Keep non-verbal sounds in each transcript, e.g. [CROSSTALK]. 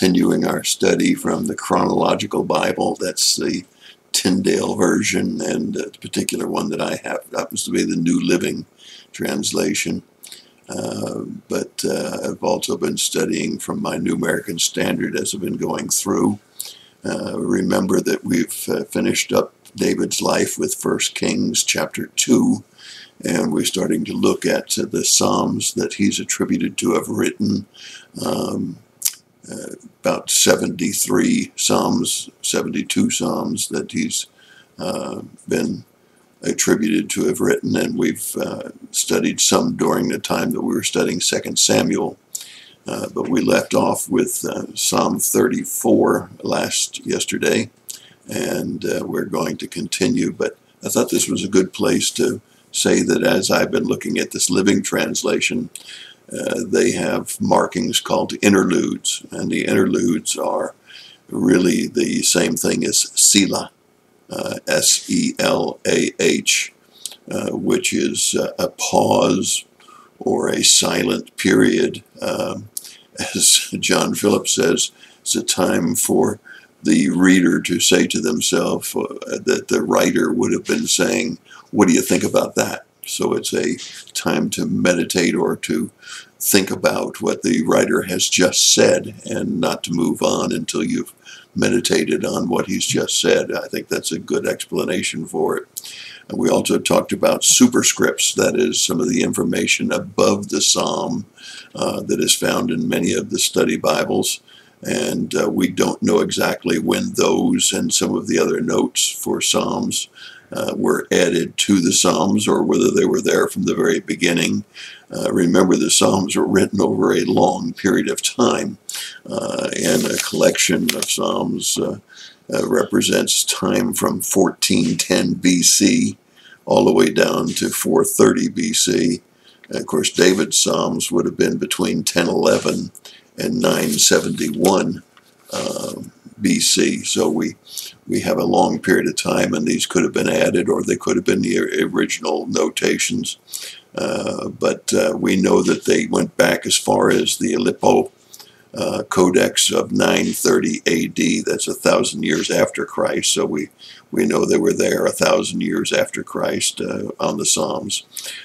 continuing our study from the chronological Bible. That's the Tyndale version, and the particular one that I have happens to be the New Living Translation. Uh, but uh, I've also been studying from my New American Standard as I've been going through. Uh, remember that we've uh, finished up David's life with First Kings chapter 2, and we're starting to look at the Psalms that he's attributed to have written. Um, uh, about 73 Psalms, 72 Psalms that he's uh, been attributed to have written, and we've uh, studied some during the time that we were studying Second Samuel. Uh, but we left off with uh, Psalm 34 last yesterday, and uh, we're going to continue. But I thought this was a good place to say that as I've been looking at this Living Translation, uh, they have markings called interludes, and the interludes are really the same thing as Selah, uh, S-E-L-A-H, uh, which is a pause or a silent period. Um, [LAUGHS] as John Phillips says, it's a time for the reader to say to themselves uh, that the writer would have been saying, what do you think about that? So it's a time to meditate or to think about what the writer has just said and not to move on until you've meditated on what he's just said. I think that's a good explanation for it. And we also talked about superscripts, that is, some of the information above the psalm uh, that is found in many of the study Bibles. And uh, we don't know exactly when those and some of the other notes for psalms uh, were added to the Psalms or whether they were there from the very beginning. Uh, remember, the Psalms were written over a long period of time, uh, and a collection of Psalms uh, uh, represents time from 1410 BC all the way down to 430 BC. And of course, David's Psalms would have been between 1011 and 971 uh, BC. So we we have a long period of time, and these could have been added, or they could have been the original notations. Uh, but uh, we know that they went back as far as the Aleppo uh, Codex of 930 AD. That's a thousand years after Christ. So we, we know they were there a thousand years after Christ uh, on the Psalms.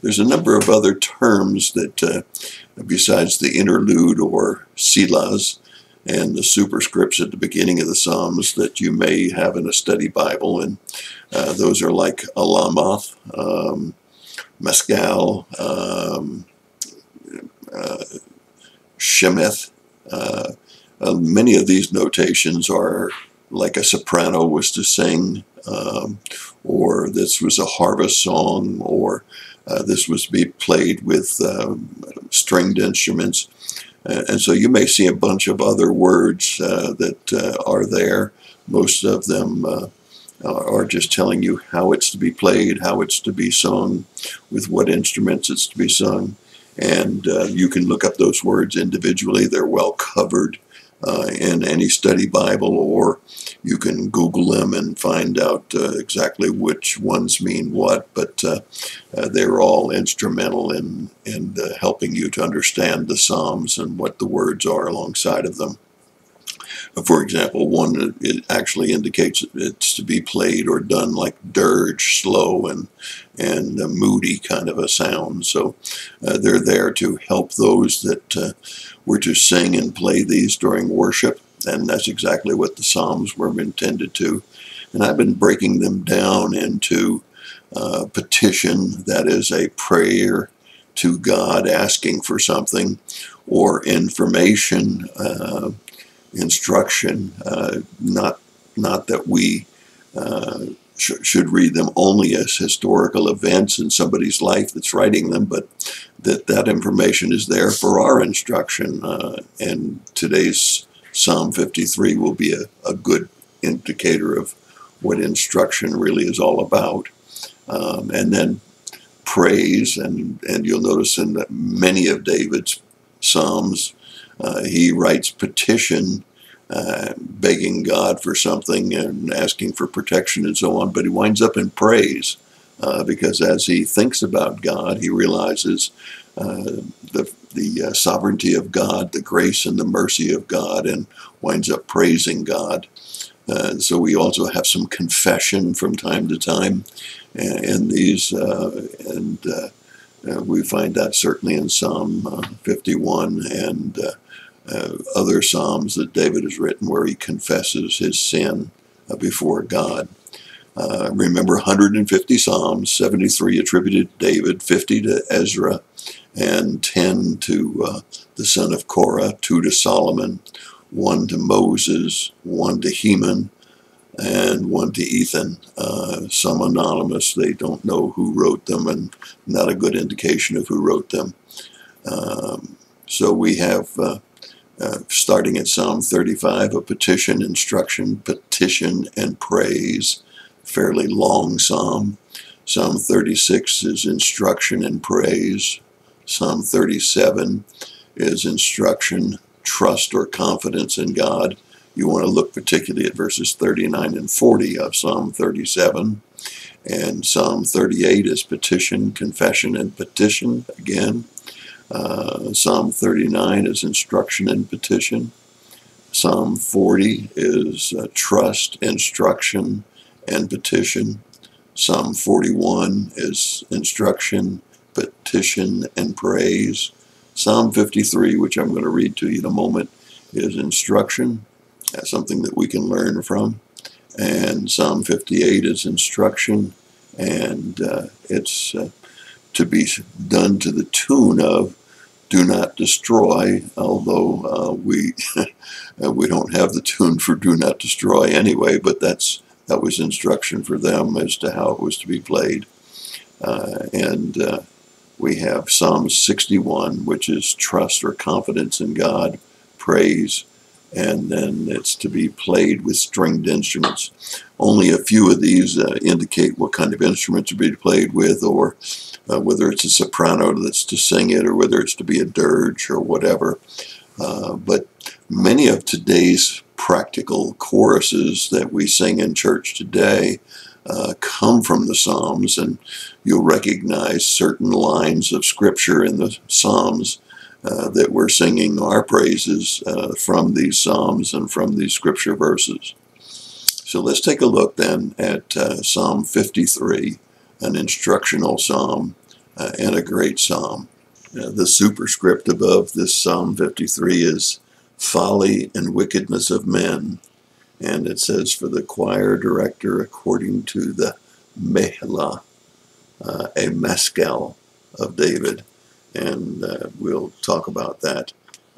There's a number of other terms that, uh, besides the interlude or selahs, and the superscripts at the beginning of the Psalms that you may have in a study Bible. And uh, those are like Alamoth, um, Maskil, um, uh, Shemeth. Uh, uh, many of these notations are like a soprano was to sing, um, or this was a harvest song, or uh, this was to be played with um, stringed instruments. Uh, and so you may see a bunch of other words uh, that uh, are there. Most of them are just telling you how it's to be played, how it's to be sung, with what instruments it's to be sung. And you can look up those words individually. They're well covered uh, in any study Bible, or you can Google them and find out uh, exactly which ones mean what. But uh, uh they're all instrumental in in uh, helping you to understand the Psalms and what the words are alongside of them. For example, one it actually indicates it's to be played or done like dirge, slow and and moody kind of a sound. So uh, they're there to help those that we're to sing and play these during worship, and that's exactly what the Psalms were intended to. And I've been breaking them down into uh, petition, that is a prayer to God asking for something, or information, uh, instruction, uh, not, not that we uh, sh should read them only as historical events in somebody's life that's writing them, but that that information is there for our instruction. Uh, and today's Psalm 53 will be a, a good indicator of what instruction really is all about. Um, and then praise, and, and you'll notice in many of David's Psalms, uh, he writes petition, uh, begging God for something and asking for protection and so on, but he winds up in praise. Uh, because as he thinks about God, he realizes uh, the the uh, sovereignty of God, the grace and the mercy of God, and winds up praising God. Uh, so we also have some confession from time to time in these, uh, and uh, uh, we find that certainly in Psalm 51 and other psalms that David has written where he confesses his sin before God. Uh, remember 150 Psalms, 73 attributed to David, 50 to Ezra, and 10 to uh, the son of Korah, 2 to Solomon, 1 to Moses, 1 to Heman, and one to Ethan. Uh, some anonymous, they don't know who wrote them, and not a good indication of who wrote them. Um, so we have, uh, uh, starting at Psalm 35, a petition, instruction, petition, and praise fairly long psalm. Psalm 36 is instruction and praise. Psalm 37 is instruction, trust, or confidence in God. You want to look particularly at verses 39 and 40 of Psalm 37. And Psalm 38 is petition, confession, and petition again. Uh, Psalm 39 is instruction and petition. Psalm 40 is uh, trust, instruction, and petition. Psalm 41 is instruction, petition, and praise. Psalm 53, which I'm going to read to you in a moment, is instruction. That's something that we can learn from. And Psalm 58 is instruction, and uh, it's uh, to be done to the tune of do not destroy, although uh, we [LAUGHS] we don't have the tune for do not destroy anyway, but that's that was instruction for them as to how it was to be played. Uh, and uh, we have Psalm 61, which is trust or confidence in God, praise, and then it's to be played with stringed instruments. Only a few of these uh, indicate what kind of instrument to be played with, or uh, whether it's a soprano that's to sing it, or whether it's to be a dirge or whatever. Uh, but many of today's practical choruses that we sing in church today uh, come from the Psalms, and you'll recognize certain lines of Scripture in the Psalms uh, that we're singing our praises uh, from these Psalms and from these Scripture verses. So let's take a look then at uh, Psalm 53, an instructional psalm uh, and a great psalm. Uh, the superscript above this Psalm 53 is folly and wickedness of men. And it says for the choir director, according to the Mehillah, uh, a Maskil of David. And uh, we'll talk about that.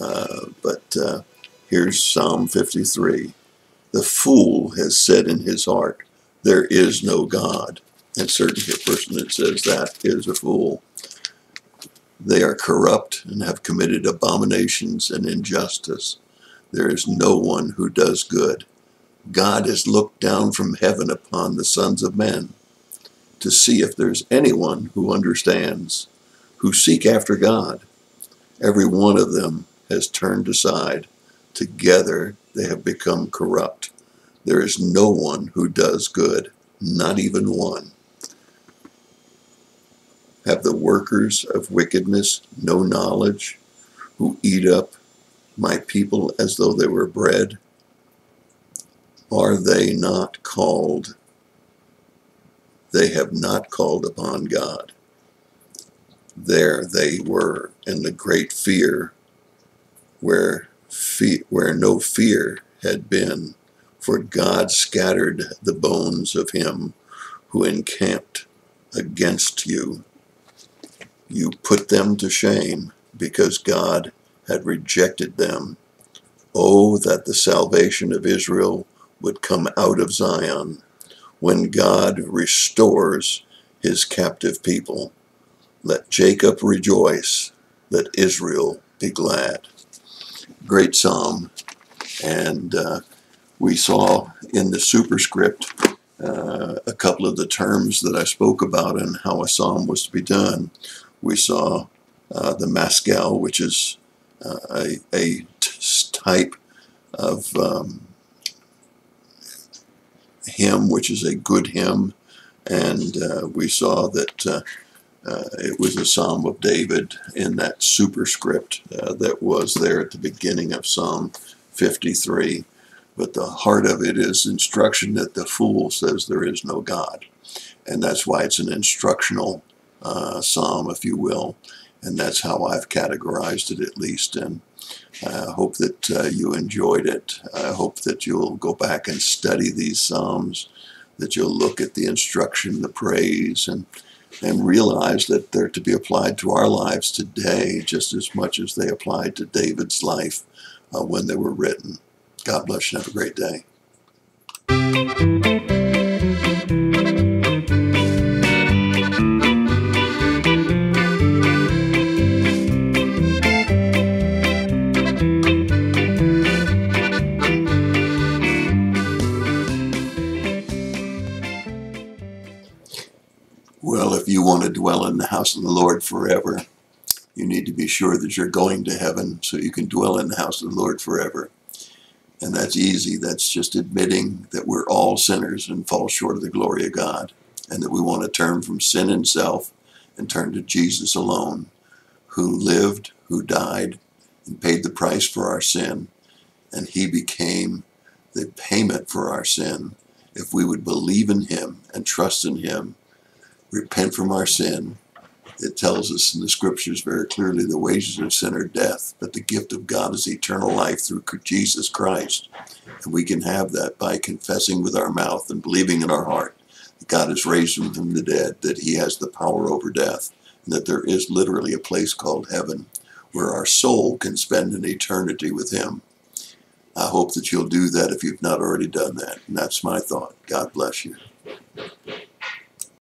Uh, but uh, here's Psalm 53. The fool has said in his heart, There is no God. And certainly a person that says that is a fool. They are corrupt and have committed abominations and injustice. There is no one who does good. God has looked down from heaven upon the sons of men to see if there's anyone who understands, who seek after God. Every one of them has turned aside. Together they have become corrupt. There is no one who does good, not even one. Have the workers of wickedness no knowledge, who eat up my people as though they were bread? Are they not called? They have not called upon God. There they were in the great fear where, fe- where no fear had been, for God scattered the bones of him who encamped against you you put them to shame because God had rejected them. Oh, that the salvation of Israel would come out of Zion when God restores his captive people. Let Jacob rejoice, let Israel be glad. Great psalm. And uh, we saw in the superscript uh, a couple of the terms that I spoke about and how a psalm was to be done. We saw uh, the Maskil, which is uh, a, a type of um, hymn, which is a good hymn, and uh, we saw that uh, it was a Psalm of David in that superscript uh, that was there at the beginning of Psalm 53. But the heart of it is instruction that the fool says there is no God. And that's why it's an instructional uh, psalm, if you will. And that's how I've categorized it, at least. And I hope that uh, you enjoyed it. I hope that you'll go back and study these psalms, that you'll look at the instruction, the praise, and and realize that they're to be applied to our lives today just as much as they applied to David's life uh, when they were written. God bless you. and Have a great day. Want to dwell in the house of the Lord forever, you need to be sure that you're going to heaven so you can dwell in the house of the Lord forever. And that's easy. That's just admitting that we're all sinners and fall short of the glory of God, and that we want to turn from sin and self and turn to Jesus alone, who lived, who died, and paid the price for our sin. And he became the payment for our sin if we would believe in him and trust in him repent from our sin. It tells us in the scriptures very clearly the wages of sin are death, but the gift of God is eternal life through Jesus Christ. And we can have that by confessing with our mouth and believing in our heart that God has raised him from the dead, that he has the power over death, and that there is literally a place called heaven where our soul can spend an eternity with him. I hope that you'll do that if you've not already done that. And that's my thought. God bless you.